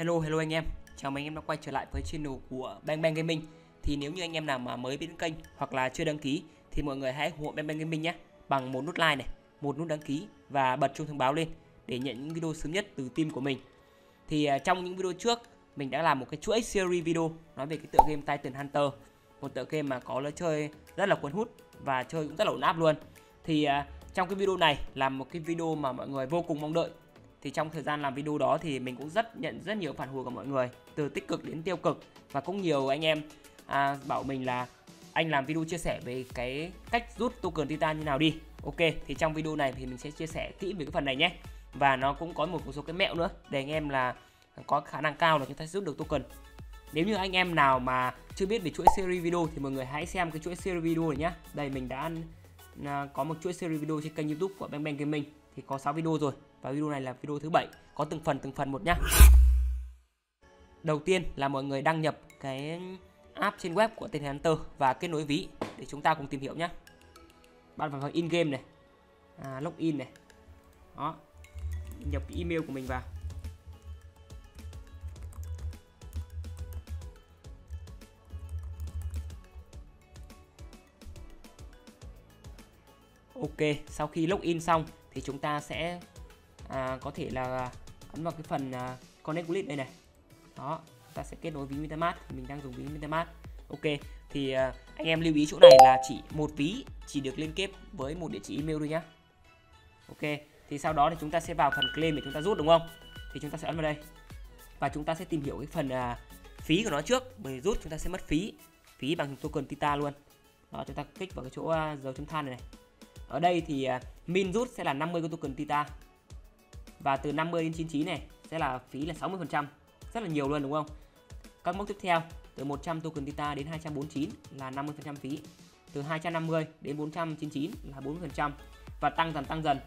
Hello hello anh em, chào mừng anh em đã quay trở lại với channel của Bang Bang Gaming. Thì nếu như anh em nào mà mới biết kênh hoặc là chưa đăng ký thì mọi người hãy ủng hộ Bang Bang Gaming nhé bằng một nút like này, một nút đăng ký và bật chuông thông báo lên để nhận những video sớm nhất từ team của mình. Thì à, trong những video trước mình đã làm một cái chuỗi series video nói về cái tựa game Titan Hunter, một tựa game mà có lối chơi rất là cuốn hút và chơi cũng rất là ổn áp luôn. Thì à, trong cái video này là một cái video mà mọi người vô cùng mong đợi thì trong thời gian làm video đó thì mình cũng rất nhận rất nhiều phản hồi của mọi người từ tích cực đến tiêu cực. Và cũng nhiều anh em à, bảo mình là anh làm video chia sẻ về cái cách rút token titan như nào đi. Ok thì trong video này thì mình sẽ chia sẻ kỹ về cái phần này nhé. Và nó cũng có một số cái mẹo nữa để anh em là có khả năng cao là chúng ta rút được token. Nếu như anh em nào mà chưa biết về chuỗi series video thì mọi người hãy xem cái chuỗi series video này nhé đây mình đã à, có một chuỗi series video trên kênh youtube của Bang Bang Gaming. Thì có 6 video rồi và video này là video thứ bảy. Có từng phần từng phần một nhá. Đầu tiên là mọi người đăng nhập cái app trên web của tên Hunter và kết nối ví để chúng ta cùng tìm hiểu nhé bạn phải vào in game này. À, login này. Đó. Nhập cái email của mình vào. Ok, sau khi login xong thì chúng ta sẽ à, có thể là ấn vào cái phần à, connect wallet đây này. Đó ta sẽ kết nối ví metamask. Mình đang dùng ví metamask. Ok thì à, anh em lưu ý chỗ này là chỉ một ví chỉ được liên kết với một địa chỉ email thôi nhá. Ok thì sau đó thì chúng ta sẽ vào phần claim để chúng ta rút đúng không? Thì chúng ta sẽ ấn vào đây. Và chúng ta sẽ tìm hiểu cái phần à, phí của nó trước. Bởi rút chúng ta sẽ mất phí. Phí bằng token tita luôn. Đó chúng ta kích vào cái chỗ uh, dấu chấm than này, này. Ở đây thì uh, min rút sẽ là 50 cái token tita và từ 50 đến 99 này sẽ là phí là 60% rất là nhiều luôn đúng không? Các mốc tiếp theo từ 100 token Tita đến 249 là 50% phí. Từ 250 đến 499 là 40% và tăng dần tăng dần.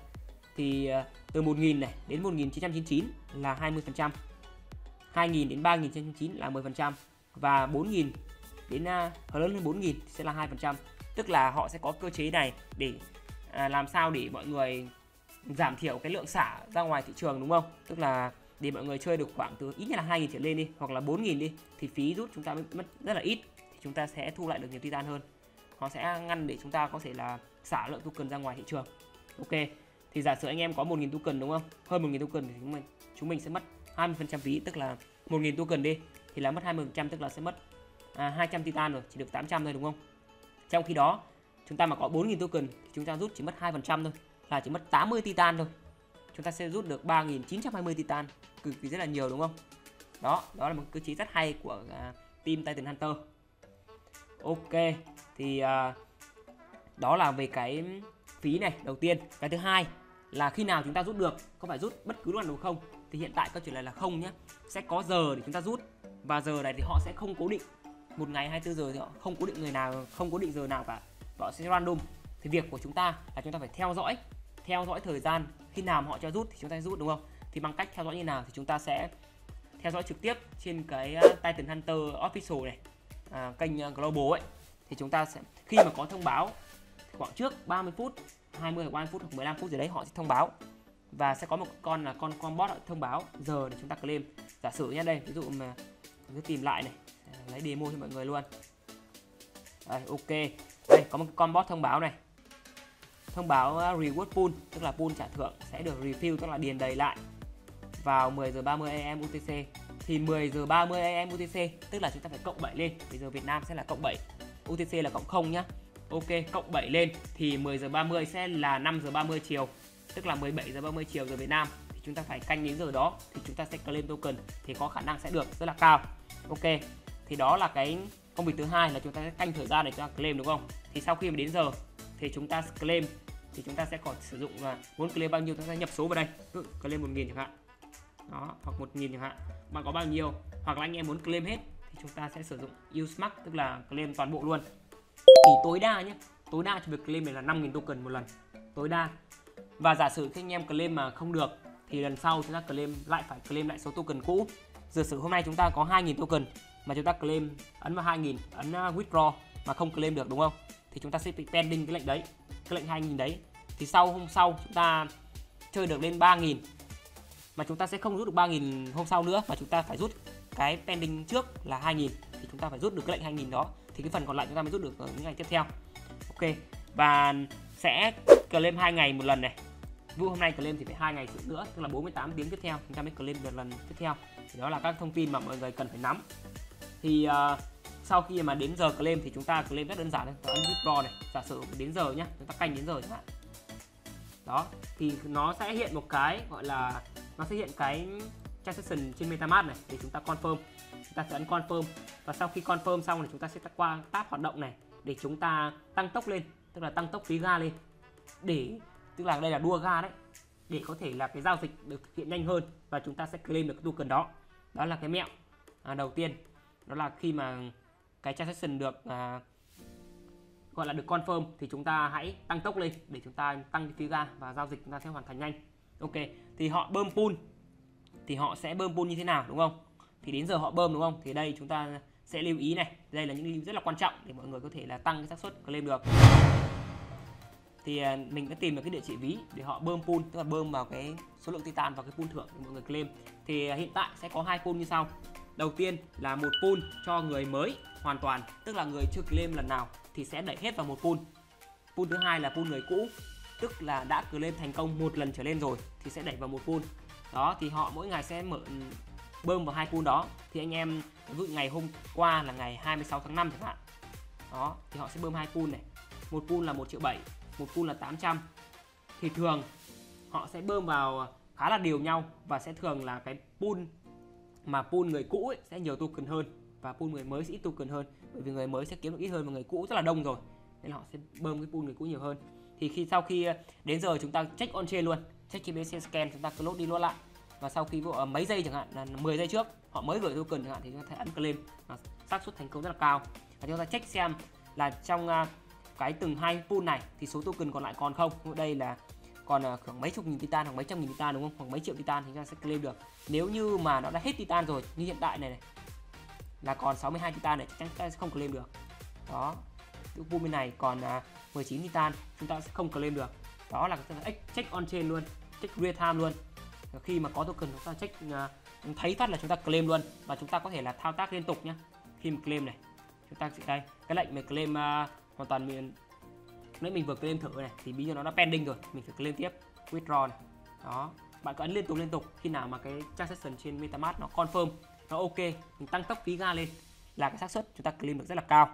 Thì ờ, từ 1.000 này đến 1999 là 20% 2.000 đến 3.999 là 10% và 4.000 đến uh, lớn hơn 4.000 sẽ là 2% tức là họ sẽ có cơ chế này để uh, làm sao để mọi người giảm thiểu cái lượng xả ra ngoài thị trường đúng không? Tức là để mọi người chơi được khoảng từ ít nhất là 2.000 trở lên đi hoặc là 4.000 đi thì phí rút chúng ta mất rất là ít thì chúng ta sẽ thu lại được nhiều titan hơn. Nó sẽ ngăn để chúng ta có thể là xả lượng token ra ngoài thị trường. Ok. Thì giả sử anh em có 1.000 token đúng không? Hơn 1.000 token thì chúng mình chúng mình sẽ mất 20% phí tức là 1.000 token đi thì là mất 20% tức là sẽ mất à, 200 titan rồi, chỉ được 800 thôi đúng không? Trong khi đó chúng ta mà có 4.000 token thì chúng ta rút chỉ mất 2% thôi là chỉ mất 80 titan thôi. Chúng ta sẽ rút được 3.920 titan cực kỳ rất là nhiều đúng không? Đó đó là một cơ chế rất hay của uh, team Titan Hunter. Ok thì uh, đó là về cái phí này đầu tiên. Cái thứ hai là khi nào chúng ta rút được có phải rút bất cứ lúc nào không? Thì hiện tại câu chuyện này là không nhé sẽ có giờ để chúng ta rút và giờ này thì họ sẽ không cố định. Một ngày 24 giờ thì họ không cố định người nào không cố định giờ nào cả. Họ sẽ random thì việc của chúng ta là chúng ta phải theo dõi theo dõi thời gian. Khi nào mà họ cho rút thì chúng ta rút đúng không? Thì bằng cách theo dõi như nào thì chúng ta sẽ theo dõi trực tiếp trên cái ờ, Titan Hunter official này à, kênh ờ, global ấy. Thì chúng ta sẽ khi mà có thông báo khoảng trước 30 phút 20 hoặc 30 phút hoặc 15 phút gì đấy họ sẽ thông báo. Và sẽ có một con là con con bot thông báo giờ để chúng ta claim. Giả sử nhé đây ví dụ mà cứ tìm lại này lấy demo cho mọi người luôn. Đây, ok. Đây có một con bot thông báo này thông báo ờ, reward pool, tức là pool trả thưởng sẽ được refill tức là điền đầy lại vào 10 giờ 30 am UTC thì 10 giờ 30 am UTC tức là chúng ta phải cộng 7 lên. Bây giờ Việt Nam sẽ là cộng 7 UTC là cộng 0 nhá. Ok, cộng 7 lên, thì 10 giờ 30 sẽ là 5 giờ 30 chiều, tức là 17 giờ 30 chiều giờ Việt Nam. Thì chúng ta phải canh đến giờ đó, thì chúng ta sẽ claim token, thì có khả năng sẽ được rất là cao. Ok, thì đó là cái công việc thứ hai là chúng ta sẽ canh thời gian để cho claim, đúng không? Thì sau khi mà đến giờ thì chúng ta claim, thì chúng ta sẽ còn sử dụng là muốn claim bao nhiêu, chúng ta sẽ nhập số vào đây. Claim một nghìn chẳng hạn. Đó, hoặc một nghìn chẳng hạn. Bạn có bao nhiêu? Hoặc là anh em muốn claim hết, thì chúng ta sẽ sử dụng use max tức là claim toàn bộ luôn. Thì tối đa nhé, tối đa cho việc claim này là 5.000 token một lần. Tối đa. Và giả sử khi anh em claim mà không được, thì lần sau chúng ta claim lại, phải claim lại số token cũ. Giả sử hôm nay chúng ta có 2.000 token, mà chúng ta claim ấn vào 2.000 ấn à, withdraw mà không claim được, đúng không? Thì chúng ta sẽ bị pending cái lệnh đấy cái lệnh 2000 đấy. Thì sau hôm sau chúng ta chơi được lên 3000 mà chúng ta sẽ không rút được 3.000 hôm sau nữa mà chúng ta phải rút cái pending trước là 2.000 thì chúng ta phải rút được cái lệnh 2.000 đó. Thì cái phần còn lại chúng ta mới rút được ở những ngày tiếp theo. Ok và sẽ claim 2 ngày một lần này. Vụ hôm nay claim thì phải hai ngày nữa tức là 48 tiếng tiếp theo chúng ta mới claim được lần tiếp theo. Thì đó là các thông tin mà mọi người cần phải nắm. Thì uh, sau khi mà đến giờ claim thì chúng ta claim rất đơn giản thôi. Ấn withdraw này. Giả sử đến giờ nhá chúng ta canh đến giờ chẳng hạn. Đó thì nó sẽ hiện một cái gọi là nó sẽ hiện cái transaction trên MetaMask này để chúng ta confirm. Chúng ta sẽ ấn confirm. Và sau khi confirm xong thì chúng ta sẽ qua tab hoạt động này để chúng ta tăng tốc lên tức là tăng tốc phí ga lên. Để tức là đây là đua ga đấy để có thể là cái giao dịch được thực hiện nhanh hơn và chúng ta sẽ claim được cái token đó. Đó là cái mẹo à, đầu tiên. Đó là khi mà cái transaction được uh, gọi là được confirm thì chúng ta hãy tăng tốc lên để chúng ta tăng cái phí ga và giao dịch chúng ta sẽ hoàn thành nhanh. Ok thì họ bơm pool. Thì họ sẽ bơm pool như thế nào đúng không? Thì đến giờ họ bơm đúng không? Thì đây chúng ta sẽ lưu ý này. Đây là những lưu ý rất là quan trọng để mọi người có thể là tăng cái xác suất claim được. Thì à, mình đã tìm được cái địa chỉ ví để họ bơm pool tức là bơm vào cái số lượng titan vào cái pool thưởng để mọi người claim. Thì à, hiện tại sẽ có hai pool như sau đầu tiên là một pool cho người mới hoàn toàn, tức là người chưa claim lần nào thì sẽ đẩy hết vào một pool. Pool thứ hai là pool người cũ, tức là đã claim thành công một lần trở lên rồi thì sẽ đẩy vào một pool. Đó, thì họ mỗi ngày sẽ mở ừ, bơm vào hai pool đó. Thì anh em, ví dụ ngày hôm qua là ngày 26 tháng 5 chẳng hạn. Đó, thì họ sẽ bơm hai pool này. Một pool là 1 triệu 7 một pool là 800 thì thường họ sẽ bơm vào khá là đều nhau và sẽ thường là cái pool mà pool người cũ ấy sẽ nhiều token hơn và pool người mới sẽ ít token hơn. Bởi vì người mới sẽ kiếm được ít hơn và người cũ rất là đông rồi nên là họ sẽ bơm cái pool người cũ nhiều hơn. Thì khi sau khi ờ, đến giờ chúng ta check on chain luôn check trên BC scan chúng ta close đi load lại. Và sau khi uh, mấy giây chẳng hạn là 10 giây trước họ mới gửi token chẳng hạn thì chúng ta thấy ấn claim. Và xác suất thành công rất là cao. Và chúng ta check xem là trong uh, cái từng hai pool này thì số token còn lại còn không? Đây là còn à, khoảng mấy chục nghìn titan hoặc mấy trăm nghìn titan đúng không? Khoảng mấy triệu titan thì chúng ta sẽ claim được. Nếu như mà nó đã hết titan rồi như hiện tại này này là còn 62 titan này chắc chắn chúng ta sẽ không claim được. Đó cái bên này còn à, uh, 19 titan chúng ta sẽ không claim được. Đó là cái check on chain luôn check real time luôn. Khi mà có token chúng ta check uh, thấy phát là chúng ta claim luôn. Và chúng ta có thể là thao tác liên tục nhé khi mà claim này chúng ta sẽ đây. Cái lệnh mà claim uh, hoàn toàn mình nếu mình vừa claim thử này, thì bây giờ nó đã pending rồi. Mình phải claim tiếp. Withdraw này. Đó. Bạn cứ ấn liên tục liên tục. Khi nào mà cái transaction trên metamask nó confirm, nó ok, mình tăng tốc phí ga lên là cái xác suất chúng ta claim được rất là cao.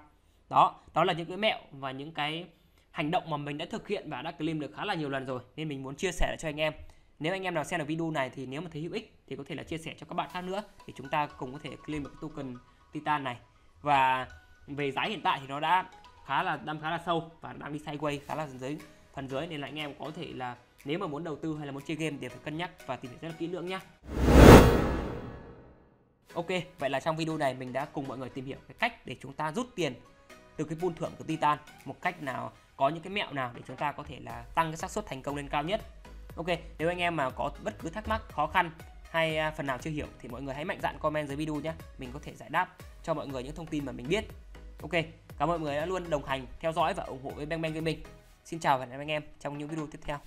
Đó. Đó là những cái mẹo và những cái hành động mà mình đã thực hiện và đã claim được khá là nhiều lần rồi. Nên mình muốn chia sẻ cho anh em. Nếu anh em nào xem được video này thì nếu mà thấy hữu ích thì có thể là chia sẻ cho các bạn khác nữa thì chúng ta cùng có thể claim được cái token titan này. Và về giá hiện tại thì nó đã khá là đâm khá là sâu và đang đi sideways khá là dưới phần dưới nên là anh em có thể là nếu mà muốn đầu tư hay là muốn chơi game thì phải cân nhắc và tìm hiểu rất là kỹ lưỡng nhé Ok, vậy là trong video này mình đã cùng mọi người tìm hiểu cái cách để chúng ta rút tiền từ cái pool thưởng của Titan một cách nào có những cái mẹo nào để chúng ta có thể là tăng cái xác suất thành công lên cao nhất. Ok, nếu anh em mà có bất cứ thắc mắc, khó khăn hay à, phần nào chưa hiểu thì mọi người hãy mạnh dạn comment dưới video nhé. Mình có thể giải đáp cho mọi người những thông tin mà mình biết. Ok, cảm ơn mọi người đã luôn đồng hành, theo dõi và ủng hộ với Bang Bang Gaming. Xin chào và hẹn gặp anh em trong những video tiếp theo.